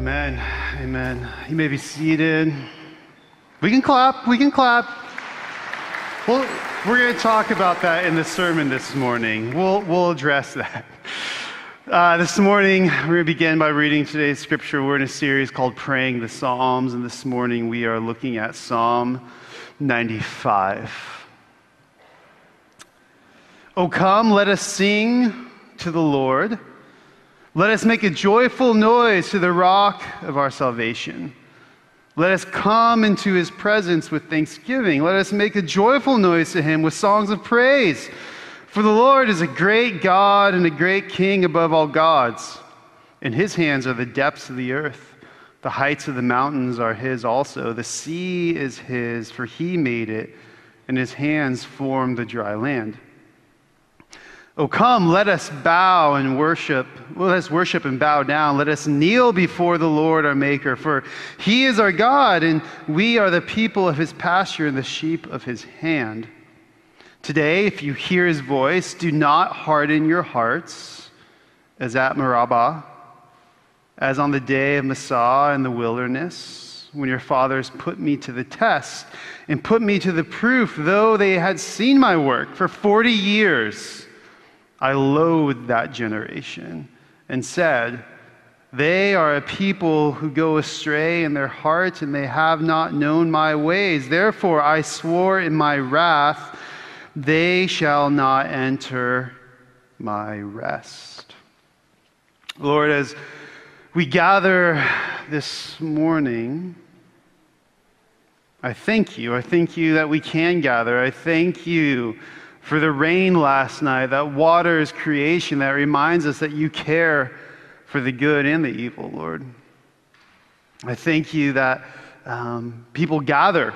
Amen. Amen. You may be seated. We can clap. We can clap. Well, we're going to talk about that in the sermon this morning. We'll, we'll address that. Uh, this morning, we're going to begin by reading today's scripture. We're in a series called Praying the Psalms, and this morning we are looking at Psalm 95. Oh, come, let us sing to the Lord. Let us make a joyful noise to the rock of our salvation. Let us come into his presence with thanksgiving. Let us make a joyful noise to him with songs of praise. For the Lord is a great God and a great King above all gods. In his hands are the depths of the earth. The heights of the mountains are his also. The sea is his, for he made it, and his hands formed the dry land. Oh, come, let us bow and worship. Let us worship and bow down. Let us kneel before the Lord our Maker, for he is our God, and we are the people of his pasture and the sheep of his hand. Today, if you hear his voice, do not harden your hearts as at Meribah, as on the day of Massah in the wilderness, when your fathers put me to the test and put me to the proof, though they had seen my work for 40 years. I loathed that generation and said, They are a people who go astray in their hearts, and they have not known my ways. Therefore, I swore in my wrath, They shall not enter my rest. Lord, as we gather this morning, I thank you. I thank you that we can gather. I thank you for the rain last night that waters creation, that reminds us that you care for the good and the evil, Lord. I thank you that um, people gather.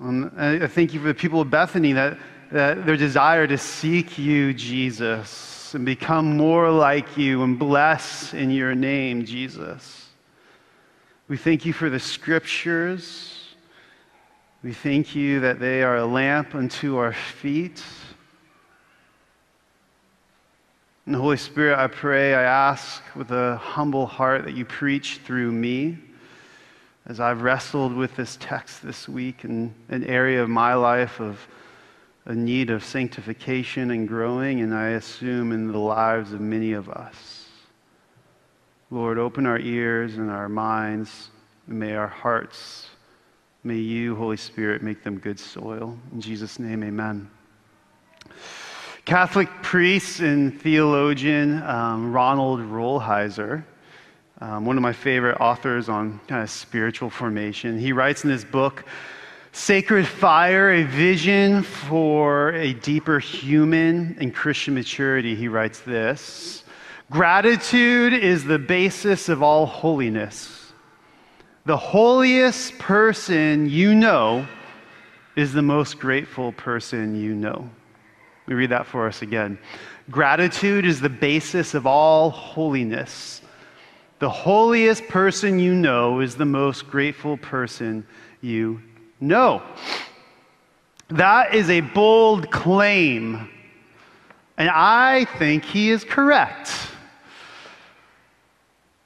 Um, I thank you for the people of Bethany that, that their desire to seek you, Jesus, and become more like you and bless in your name, Jesus. We thank you for the scriptures. We thank you that they are a lamp unto our feet. And Holy Spirit, I pray, I ask with a humble heart that you preach through me as I've wrestled with this text this week in an area of my life of a need of sanctification and growing, and I assume in the lives of many of us. Lord, open our ears and our minds, and may our hearts May you, Holy Spirit, make them good soil. In Jesus' name, amen. Catholic priest and theologian um, Ronald Rolheiser, um, one of my favorite authors on kind of spiritual formation, he writes in his book, Sacred Fire, a vision for a deeper human and Christian maturity. He writes this Gratitude is the basis of all holiness. The holiest person you know is the most grateful person you know. We read that for us again. Gratitude is the basis of all holiness. The holiest person you know is the most grateful person you know. That is a bold claim, and I think he is correct.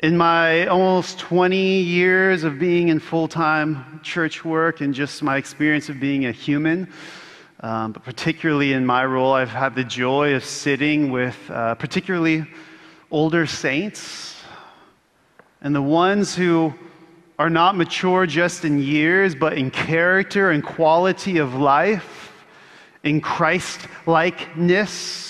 In my almost 20 years of being in full time church work and just my experience of being a human, um, but particularly in my role, I've had the joy of sitting with uh, particularly older saints and the ones who are not mature just in years, but in character and quality of life, in Christ likeness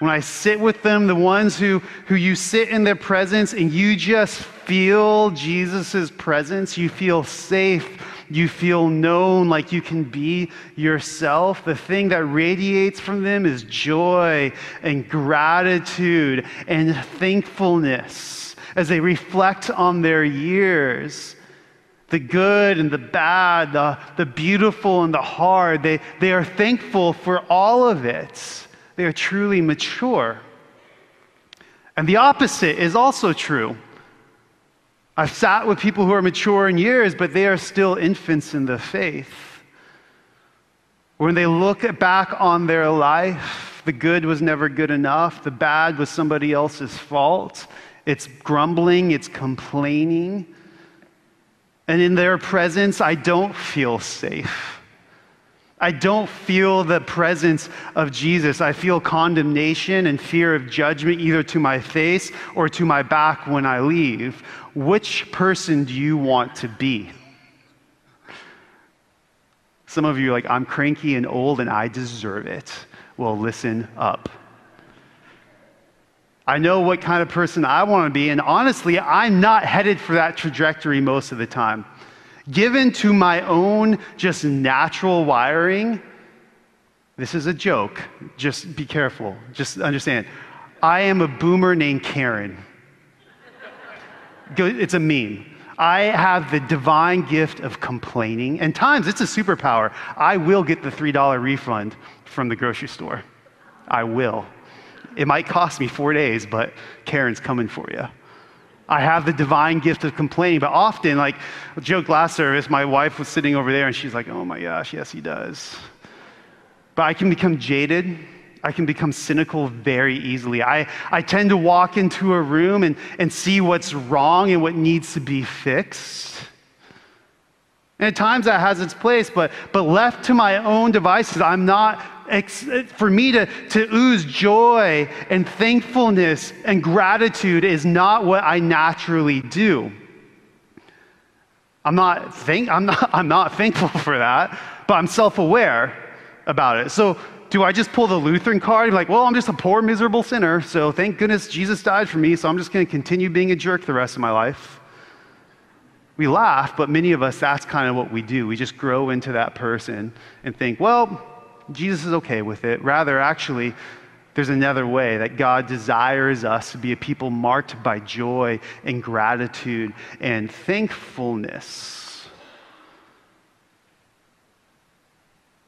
when I sit with them, the ones who, who you sit in their presence and you just feel Jesus' presence, you feel safe, you feel known like you can be yourself, the thing that radiates from them is joy and gratitude and thankfulness as they reflect on their years the good and the bad, the, the beautiful and the hard. They, they are thankful for all of it. They are truly mature. And the opposite is also true. I've sat with people who are mature in years, but they are still infants in the faith. When they look back on their life, The good was never good enough. The bad was somebody else's fault. It's grumbling, it's complaining. And in their presence, I don't feel safe. I don't feel the presence of Jesus. I feel condemnation and fear of judgment either to my face or to my back when I leave. Which person do you want to be? Some of you are like, I'm cranky and old and I deserve it. Well, listen up. I know what kind of person I want to be, and honestly, I'm not headed for that trajectory most of the time given to my own just natural wiring, this is a joke. Just be careful. Just understand. I am a boomer named Karen. It's a meme. I have the divine gift of complaining, and times it's a superpower. I will get the $3 refund from the grocery store. I will. It might cost me four days, but Karen's coming for you. I have the divine gift of complaining. But often, like a joke last service, my wife was sitting over there and she's like, oh my gosh, yes, he does. But I can become jaded. I can become cynical very easily. I, I tend to walk into a room and, and see what's wrong and what needs to be fixed. And at times that has its place, but, but left to my own devices, I'm not for me to, to ooze joy and thankfulness and gratitude is not what I naturally do. I'm not, thank, I'm, not, I'm not thankful for that, but I'm self aware about it. So, do I just pull the Lutheran card and be like, well, I'm just a poor, miserable sinner, so thank goodness Jesus died for me, so I'm just going to continue being a jerk the rest of my life? We laugh, but many of us, that's kind of what we do. We just grow into that person and think, well, Jesus is okay with it. Rather, actually, there's another way that God desires us to be a people marked by joy and gratitude and thankfulness.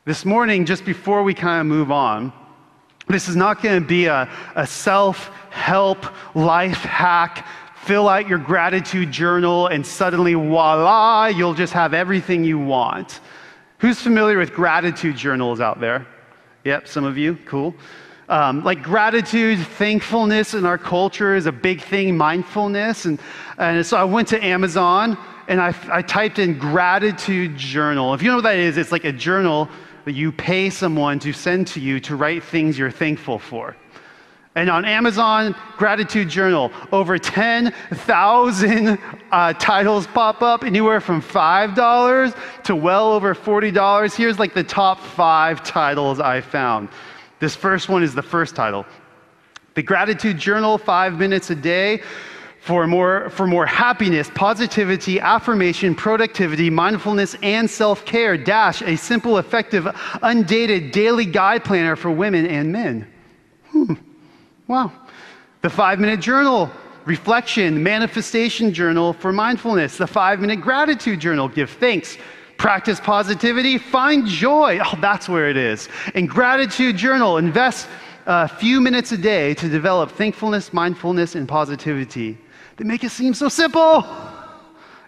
This morning, just before we kind of move on, this is not going to be a, a self help life hack. Fill out your gratitude journal, and suddenly, voila, you'll just have everything you want. Who's familiar with gratitude journals out there? Yep, some of you, cool. Um, like gratitude, thankfulness in our culture is a big thing, mindfulness. And, and so I went to Amazon and I, I typed in gratitude journal. If you know what that is, it's like a journal that you pay someone to send to you to write things you're thankful for. And on Amazon Gratitude Journal, over 10,000 uh, titles pop up, anywhere from $5 to well over $40. Here's like the top five titles I found. This first one is the first title The Gratitude Journal, five minutes a day. For more, for more happiness, positivity, affirmation, productivity, mindfulness, and self care. Dash, a simple, effective, undated daily guide planner for women and men. Wow. The five minute journal, reflection, manifestation journal for mindfulness, the five minute gratitude journal, give thanks, practice positivity, find joy. Oh, that's where it is. And gratitude journal, invest a few minutes a day to develop thankfulness, mindfulness, and positivity. They make it seem so simple.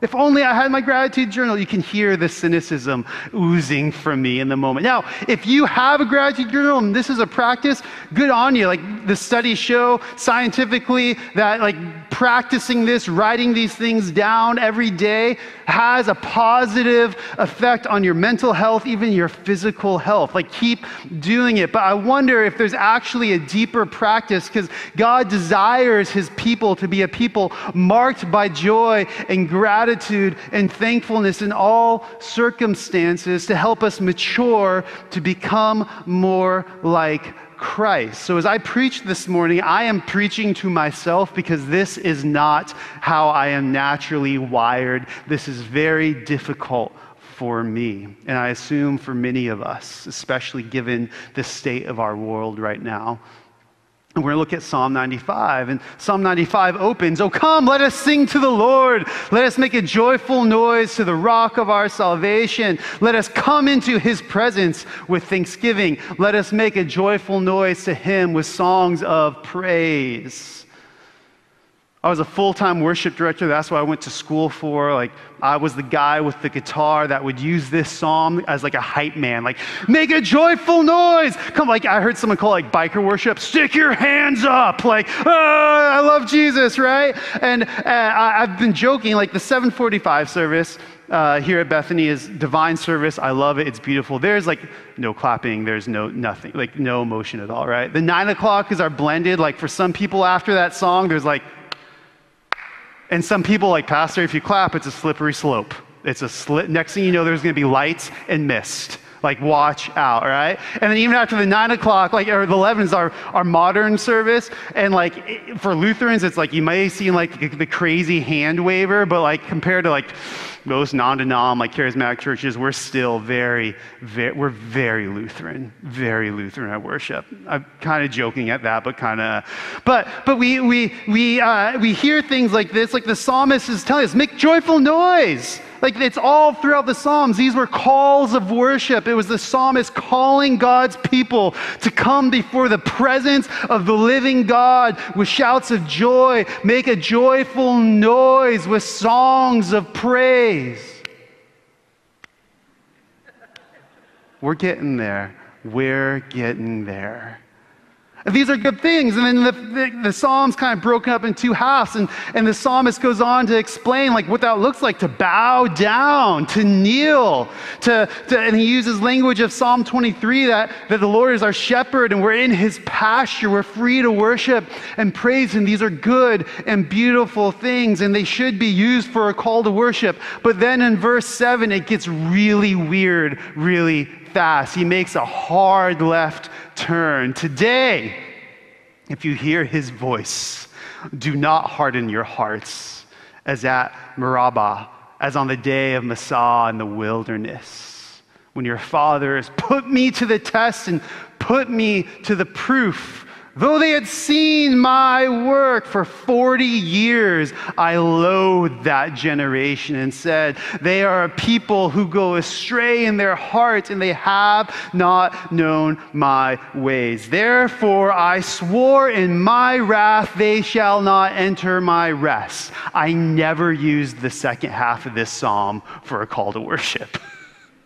If only I had my gratitude journal. You can hear the cynicism oozing from me in the moment. Now, if you have a gratitude journal and this is a practice, good on you. Like the studies show scientifically that like practicing this, writing these things down every day has a positive effect on your mental health, even your physical health. Like keep doing it. But I wonder if there's actually a deeper practice because God desires his people to be a people marked by joy and gratitude and thankfulness in all circumstances to help us mature to become more like Christ. So, as I preach this morning, I am preaching to myself because this is not how I am naturally wired. This is very difficult for me, and I assume for many of us, especially given the state of our world right now. And we're going to look at Psalm 95. And Psalm 95 opens, Oh, come, let us sing to the Lord. Let us make a joyful noise to the rock of our salvation. Let us come into his presence with thanksgiving. Let us make a joyful noise to him with songs of praise. I was a full time worship director. That's what I went to school for. Like, I was the guy with the guitar that would use this psalm as like a hype man. Like, make a joyful noise. Come, like, I heard someone call like biker worship. Stick your hands up. Like, oh, I love Jesus, right? And uh, I, I've been joking, like, the 745 service. Uh, here at Bethany is divine service. I love it. It's beautiful. There's like no clapping. There's no nothing, like no emotion at all, right? The nine o'clock is our blended. Like for some people after that song, there's like and some people, like, Pastor, if you clap, it's a slippery slope. It's a slit. Next thing you know, there's going to be lights and mist. Like, watch out, right? And then even after the nine o'clock, like, or the 11 is our, our modern service. And like, for Lutherans, it's like you may see like the crazy hand waver, but like, compared to like, most non-denom like charismatic churches we're still very, very we're very lutheran very lutheran at worship. I'm kind of joking at that but kind of but but we we we uh, we hear things like this like the psalmist is telling us make joyful noise like it's all throughout the Psalms. These were calls of worship. It was the psalmist calling God's people to come before the presence of the living God with shouts of joy, make a joyful noise with songs of praise. We're getting there. We're getting there. These are good things. And then the, the, the, Psalm's kind of broken up in two halves. And, and the psalmist goes on to explain like what that looks like to bow down, to kneel, to, to and he uses language of Psalm 23 that, that the Lord is our shepherd and we're in his pasture. We're free to worship and praise him. These are good and beautiful things, and they should be used for a call to worship. But then in verse 7, it gets really weird, really fast. He makes a hard left turn. Today, if you hear his voice, do not harden your hearts as at Meribah, as on the day of Massah in the wilderness, when your fathers put me to the test and put me to the proof Though they had seen my work for 40 years, I loathed that generation and said, They are a people who go astray in their hearts, and they have not known my ways. Therefore, I swore in my wrath, they shall not enter my rest. I never used the second half of this psalm for a call to worship.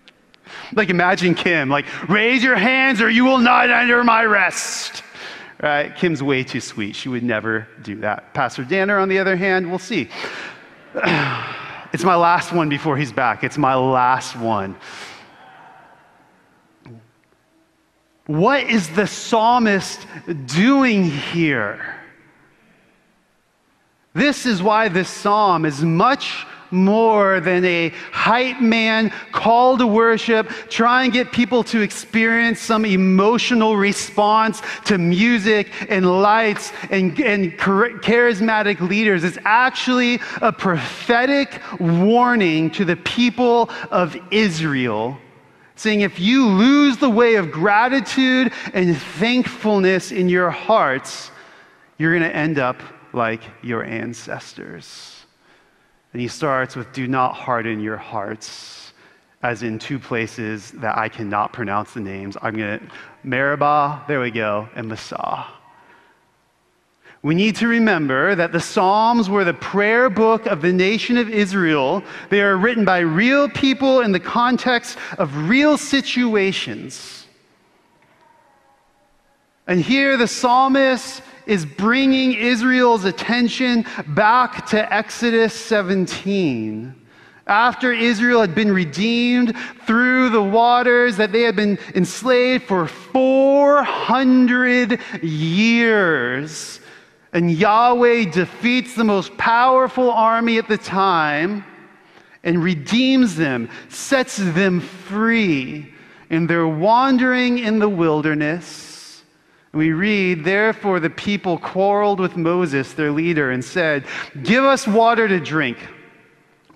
like, imagine Kim, like, raise your hands or you will not enter my rest. Right? Kim's way too sweet. She would never do that. Pastor Danner, on the other hand, we'll see. It's my last one before he's back. It's my last one. What is the psalmist doing here? This is why this psalm is much more than a hype man call to worship, try and get people to experience some emotional response to music and lights and, and charismatic leaders. It's actually a prophetic warning to the people of Israel saying if you lose the way of gratitude and thankfulness in your hearts, you're going to end up like your ancestors. And he starts with, Do not harden your hearts, as in two places that I cannot pronounce the names. I'm going to, Meribah, there we go, and Massah. We need to remember that the Psalms were the prayer book of the nation of Israel. They are written by real people in the context of real situations. And here the psalmist is bringing Israel's attention back to Exodus 17. After Israel had been redeemed through the waters, that they had been enslaved for 400 years. And Yahweh defeats the most powerful army at the time and redeems them, sets them free. And they're wandering in the wilderness we read, Therefore the people quarreled with Moses, their leader, and said, Give us water to drink.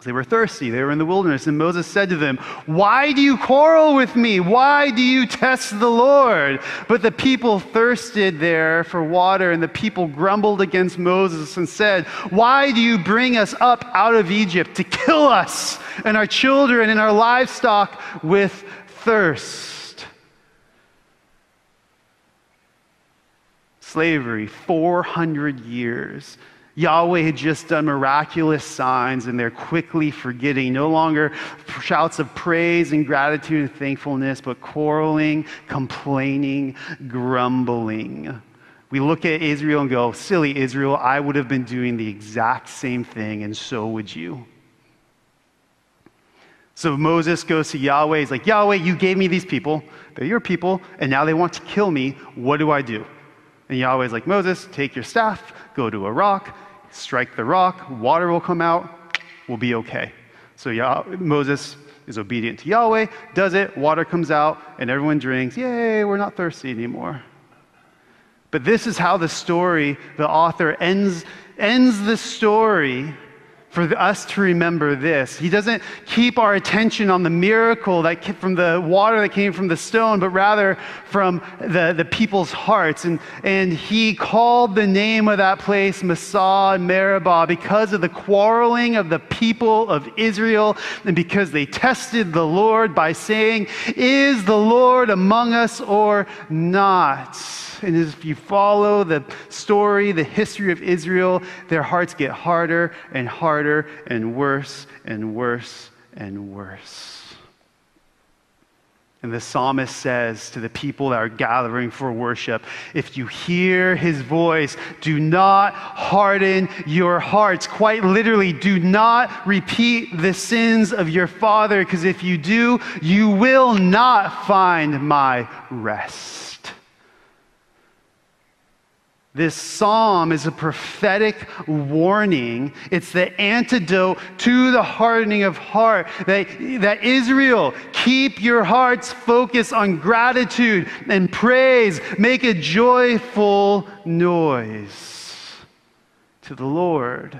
They were thirsty. They were in the wilderness. And Moses said to them, Why do you quarrel with me? Why do you test the Lord? But the people thirsted there for water, and the people grumbled against Moses and said, Why do you bring us up out of Egypt to kill us and our children and our livestock with thirst? Slavery, 400 years. Yahweh had just done miraculous signs, and they're quickly forgetting. No longer shouts of praise and gratitude and thankfulness, but quarreling, complaining, grumbling. We look at Israel and go, Silly Israel, I would have been doing the exact same thing, and so would you. So Moses goes to Yahweh. He's like, Yahweh, you gave me these people. They're your people, and now they want to kill me. What do I do? And Yahweh's like, Moses, take your staff, go to a rock, strike the rock, water will come out, we'll be okay. So Yah- Moses is obedient to Yahweh, does it, water comes out, and everyone drinks. Yay, we're not thirsty anymore. But this is how the story, the author ends, ends the story for us to remember this. He doesn't keep our attention on the miracle that came from the water that came from the stone, but rather from the, the people's hearts. And, and he called the name of that place Massah and Meribah because of the quarreling of the people of Israel and because they tested the Lord by saying, Is the Lord among us or not? And if you follow the story, the history of Israel, their hearts get harder and harder and worse and worse and worse. And the psalmist says to the people that are gathering for worship, if you hear his voice, do not harden your hearts. Quite literally, do not repeat the sins of your father, because if you do, you will not find my rest. This psalm is a prophetic warning. It's the antidote to the hardening of heart. That, that Israel, keep your hearts focused on gratitude and praise. Make a joyful noise to the Lord.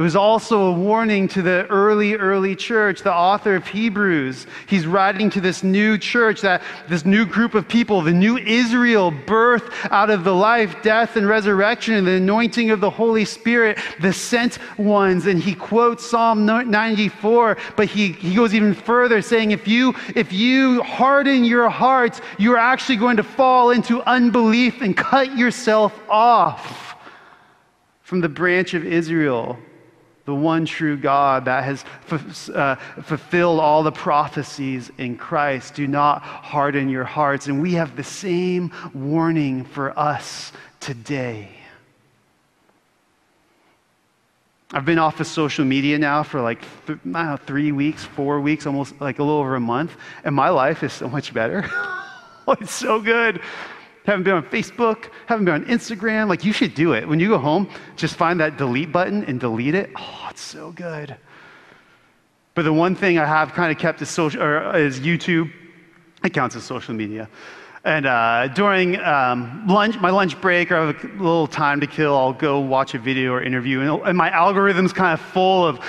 It was also a warning to the early, early church, the author of Hebrews. He's writing to this new church, that this new group of people, the new Israel, birth out of the life, death, and resurrection, and the anointing of the Holy Spirit, the sent ones. And he quotes Psalm 94, but he, he goes even further, saying, if you, if you harden your hearts, you're actually going to fall into unbelief and cut yourself off from the branch of Israel the one true God that has uh, fulfilled all the prophecies in Christ. Do not harden your hearts. And we have the same warning for us today. I've been off of social media now for like th- three weeks, four weeks, almost like a little over a month, and my life is so much better. it's so good haven't been on Facebook, haven't been on Instagram. Like, you should do it. When you go home, just find that delete button and delete it. Oh, it's so good. But the one thing I have kind of kept is, social, or is YouTube. It counts as social media. And uh, during um, lunch, my lunch break, or I have a little time to kill, I'll go watch a video or interview. And, and my algorithm's kind of full of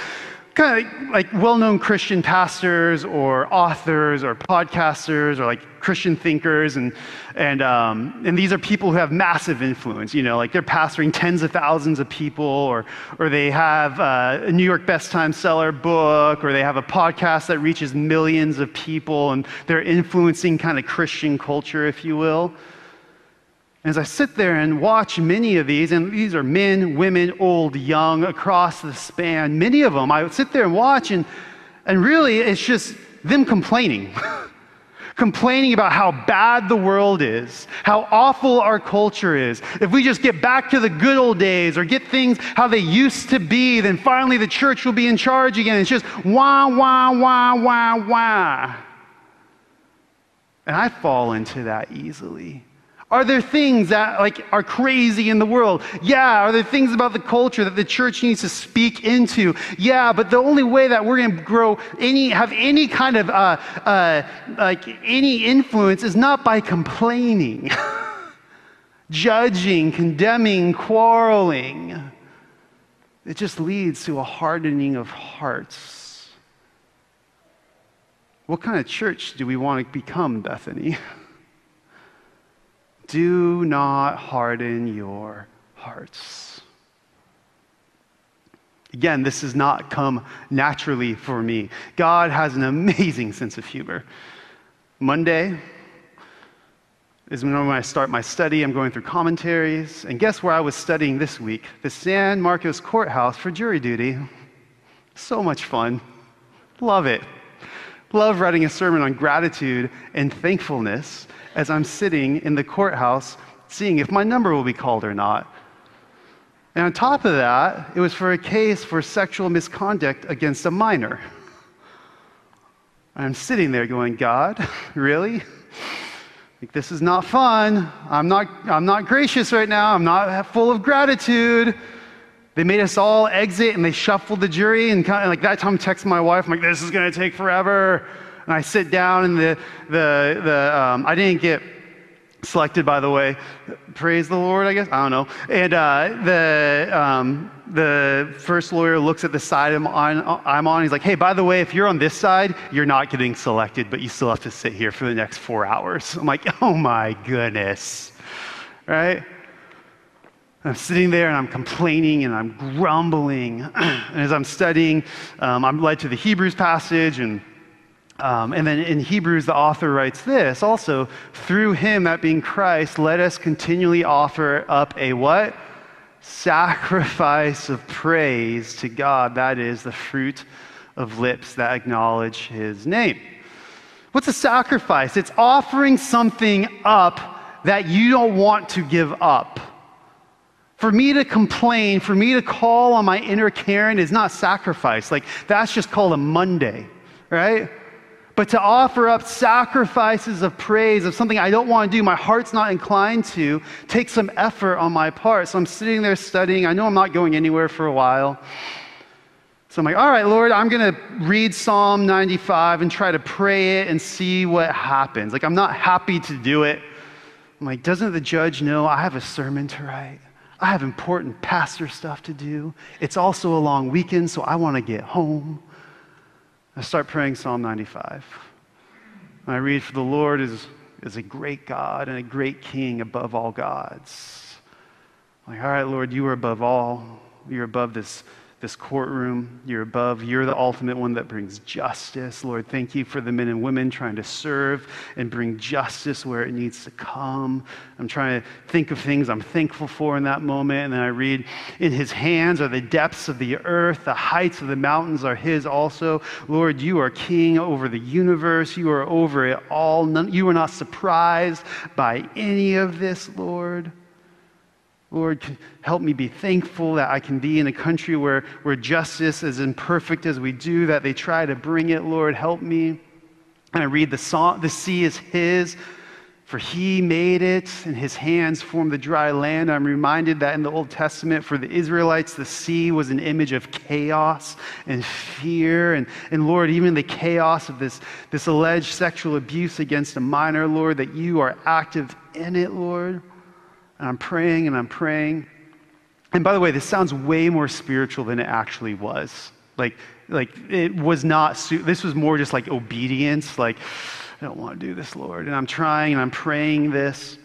kind of like well-known Christian pastors or authors or podcasters or like Christian thinkers, and and um, and these are people who have massive influence. You know, like they're pastoring tens of thousands of people, or or they have uh, a New York Best Time Seller book, or they have a podcast that reaches millions of people, and they're influencing kind of Christian culture, if you will. As I sit there and watch many of these, and these are men, women, old, young, across the span, many of them, I would sit there and watch, and, and really it's just them complaining. complaining about how bad the world is, how awful our culture is. If we just get back to the good old days or get things how they used to be, then finally the church will be in charge again. It's just wah, wah, wah, wah, wah. And I fall into that easily. Are there things that like are crazy in the world? Yeah. Are there things about the culture that the church needs to speak into? Yeah. But the only way that we're going to grow any, have any kind of uh, uh, like any influence is not by complaining, judging, condemning, quarreling. It just leads to a hardening of hearts. What kind of church do we want to become, Bethany? Do not harden your hearts. Again, this has not come naturally for me. God has an amazing sense of humor. Monday, is when I start my study. I'm going through commentaries. And guess where I was studying this week? The San Marcos Courthouse for jury duty. So much fun. Love it. Love writing a sermon on gratitude and thankfulness as I'm sitting in the courthouse seeing if my number will be called or not. And on top of that, it was for a case for sexual misconduct against a minor. I'm sitting there going, God, really? Like, this is not fun. I'm not, I'm not gracious right now. I'm not full of gratitude. They made us all exit and they shuffled the jury. And, kind of, like that time, text my wife, I'm like, this is to take forever. And I sit down and the, the, the um, I didn't get selected, by the way. Praise the Lord, I guess. I don't know. And uh, the, um, the first lawyer looks at the side I'm on, I'm on. He's like, hey, by the way, if you're on this side, you're not getting selected, but you still have to sit here for the next four hours. I'm like, oh my goodness. Right? I'm sitting there and I'm complaining and I'm grumbling. and as I'm studying, um, I'm led to the Hebrews passage and um, and then in Hebrews, the author writes this also, through him, that being Christ, let us continually offer up a what? Sacrifice of praise to God. That is the fruit of lips that acknowledge his name. What's a sacrifice? It's offering something up that you don't want to give up. For me to complain, for me to call on my inner Karen is not sacrifice. Like, that's just called a Monday, right? But to offer up sacrifices of praise of something I don't want to do, my heart's not inclined to, takes some effort on my part. So I'm sitting there studying. I know I'm not going anywhere for a while. So I'm like, all right, Lord, I'm going to read Psalm 95 and try to pray it and see what happens. Like, I'm not happy to do it. I'm like, doesn't the judge know I have a sermon to write? I have important pastor stuff to do. It's also a long weekend, so I want to get home. I start praying Psalm 95. I read, For the Lord is, is a great God and a great King above all gods. I'm like, all right, Lord, you are above all. You're above this this courtroom. You're above. You're the ultimate one that brings justice. Lord, thank you for the men and women trying to serve and bring justice where it needs to come. I'm trying to think of things I'm thankful for in that moment. And then I read, In his hands are the depths of the earth, the heights of the mountains are his also. Lord, you are king over the universe. You are over it all. None, you are not surprised by any of this, Lord. Lord, help me be thankful that I can be in a country where, where justice is imperfect as we do, that they try to bring it. Lord, help me. And I read the song, the sea is his, for he made it, and his hands formed the dry land. I'm reminded that in the Old Testament, for the Israelites, the sea was an image of chaos and fear. And, and Lord, even the chaos of this, this alleged sexual abuse against a minor, Lord, that you are active in it, Lord. And I'm praying and I'm praying. And by the way, this sounds way more spiritual than it actually was. Like, like it was not, this was more just like obedience. Like, I don't want to do this, Lord. And I'm trying and I'm praying this.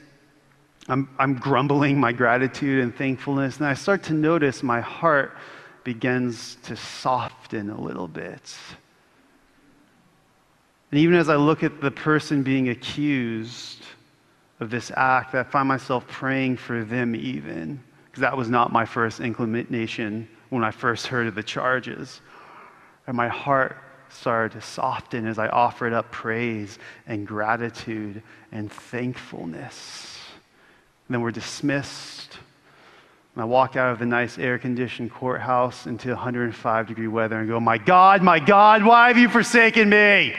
I'm, I'm grumbling my gratitude and thankfulness. And I start to notice my heart begins to soften a little bit. And even as I look at the person being accused, of this act that I find myself praying for them even, because that was not my first inclination when I first heard of the charges. And my heart started to soften as I offered up praise and gratitude and thankfulness. And then we're dismissed. And I walk out of the nice air conditioned courthouse into 105 degree weather and go, My God, my God, why have you forsaken me?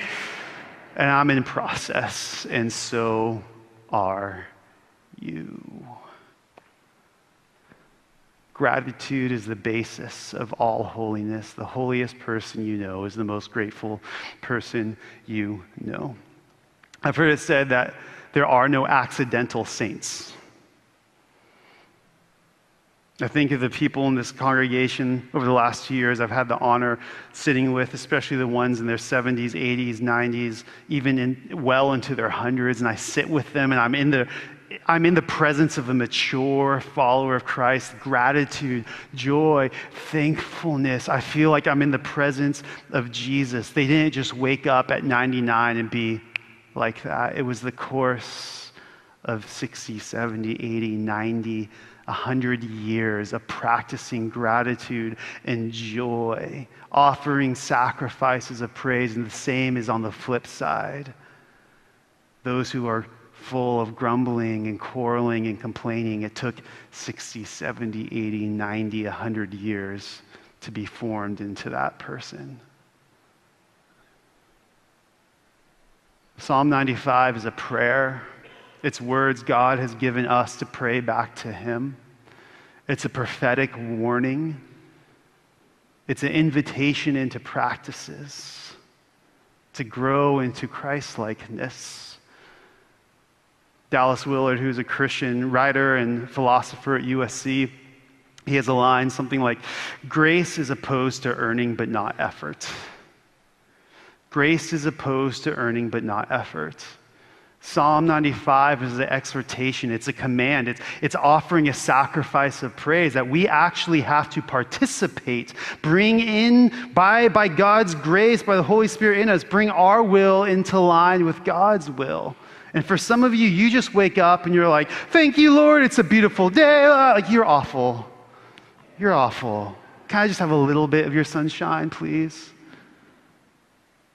And I'm in process. And so are you. Gratitude is the basis of all holiness. The holiest person you know is the most grateful person you know. I've heard it said that there are no accidental saints. I think of the people in this congregation over the last two years I've had the honor sitting with, especially the ones in their 70s, 80s, 90s, even in, well into their hundreds, and I sit with them and I'm in the I'm in the presence of a mature follower of Christ. Gratitude, joy, thankfulness. I feel like I'm in the presence of Jesus. They didn't just wake up at 99 and be like that. It was the course of 60, 70, 80, 90, 100 years of practicing gratitude and joy, offering sacrifices of praise, and the same is on the flip side. Those who are full of grumbling and quarreling and complaining, it took 60, 70, 80, 90, 100 years to be formed into that person. Psalm 95 is a prayer it's words God has given us to pray back to Him. It's a prophetic warning. It's an invitation into practices to grow into Christlikeness. Dallas Willard, who's a Christian writer and philosopher at USC, he has a line something like Grace is opposed to earning but not effort. Grace is opposed to earning but not effort. Psalm 95 is an exhortation, it's a command, it's, it's offering a sacrifice of praise that we actually have to participate, bring in by, by God's grace, by the Holy Spirit in us, bring our will into line with God's will. And for some of you, you just wake up and you're like, Thank you, Lord, it's a beautiful day. Ah, like, you're awful. You're awful. Can I just have a little bit of your sunshine, please?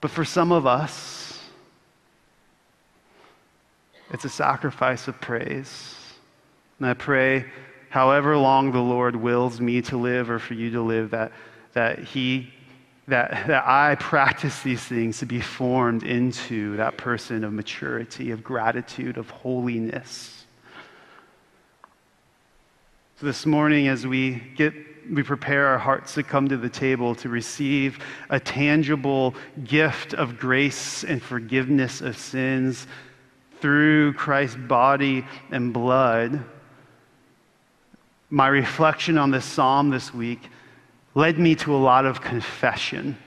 But for some of us, it's a sacrifice of praise. And I pray, however long the Lord wills me to live or for you to live, that, that He that, that I practice these things to be formed into that person of maturity, of gratitude, of holiness. So this morning, as we get we prepare our hearts to come to the table to receive a tangible gift of grace and forgiveness of sins through Christ's body and blood, my reflection on this psalm this week led me to a lot of confession.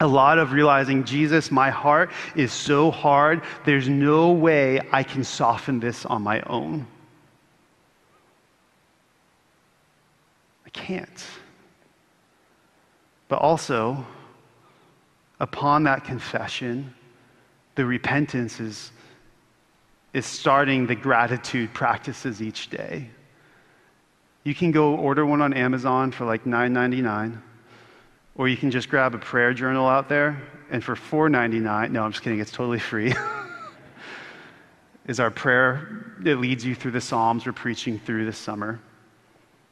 A lot of realizing, Jesus, my heart is so hard, there's no way I can soften this on my own. I can't. But also, upon that confession, the repentance is is starting the gratitude practices each day. You can go order one on Amazon for like $9.99, or you can just grab a prayer journal out there, and for $4.99, no, I'm just kidding, it's totally free. is our prayer that leads you through the Psalms we're preaching through this summer.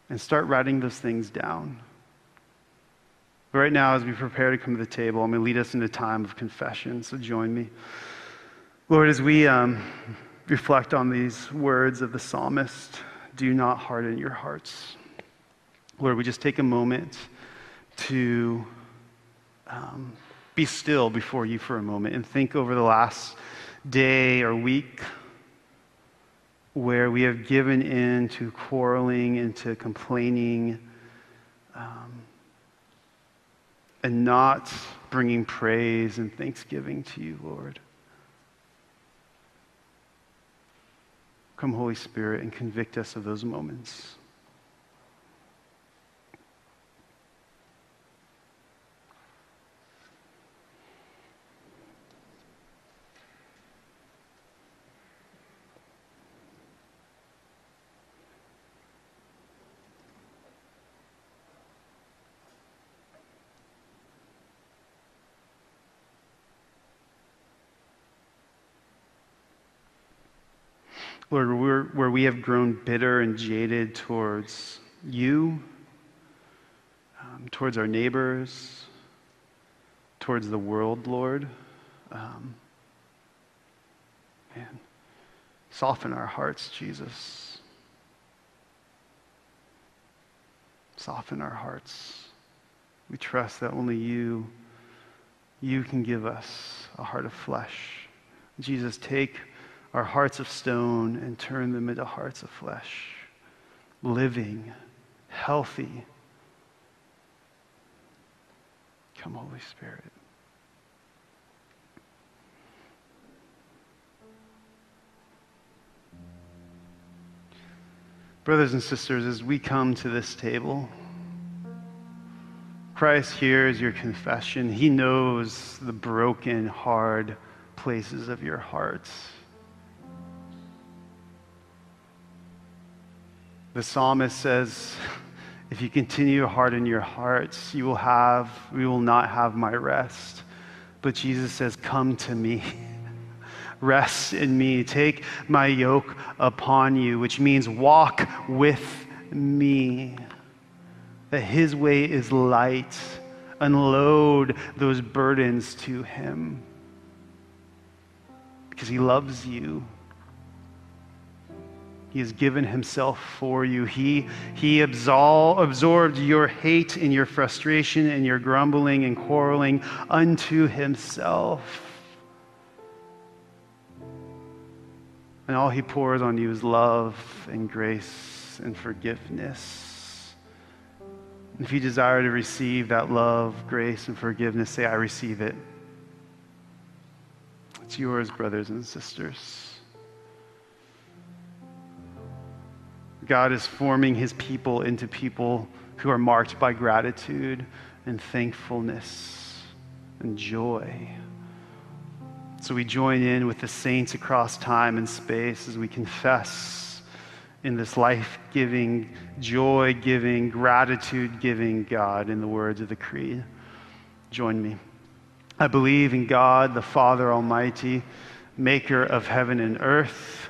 And start writing those things down. But right now, as we prepare to come to the table, I'm going to lead us into a time of confession. So join me. Lord, as we um, reflect on these words of the psalmist do not harden your hearts. Lord, we just take a moment to um, be still before you for a moment and think over the last day or week where we have given in to quarreling and to complaining um, and not bringing praise and thanksgiving to you, Lord. Come, Holy Spirit, and convict us of those moments. Lord, where, where we have grown bitter and jaded towards you, um, towards our neighbors, towards the world, Lord, um, man, soften our hearts, Jesus. Soften our hearts. We trust that only you, you can give us a heart of flesh. Jesus, take our hearts of stone and turn them into hearts of flesh, living, healthy. Come, Holy Spirit. Brothers and sisters, as we come to this table, Christ hears your confession. He knows the broken, hard places of your hearts. The psalmist says, If you continue to harden your hearts, you will have, we will not have my rest. But Jesus says, Come to me. Rest in me. Take my yoke upon you, which means walk with me. That his way is light. Unload those burdens to him because he loves you. He has given himself for you. He, he absol- absorbed your hate and your frustration and your grumbling and quarreling unto himself. And all he pours on you is love and grace and forgiveness. If you desire to receive that love, grace, and forgiveness, say, I receive it. It's yours, brothers and sisters. God is forming his people into people who are marked by gratitude and thankfulness and joy. So we join in with the saints across time and space as we confess in this life giving, joy giving, gratitude giving God in the words of the Creed. Join me. I believe in God, the Father Almighty, maker of heaven and earth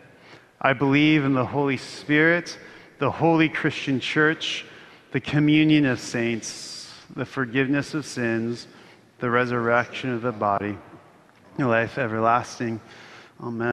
I believe in the Holy Spirit, the holy Christian church, the communion of saints, the forgiveness of sins, the resurrection of the body, and life everlasting. Amen.